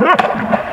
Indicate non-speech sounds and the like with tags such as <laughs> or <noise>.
Huh? <laughs>